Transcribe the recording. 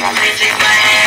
Magic Man.